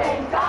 Então...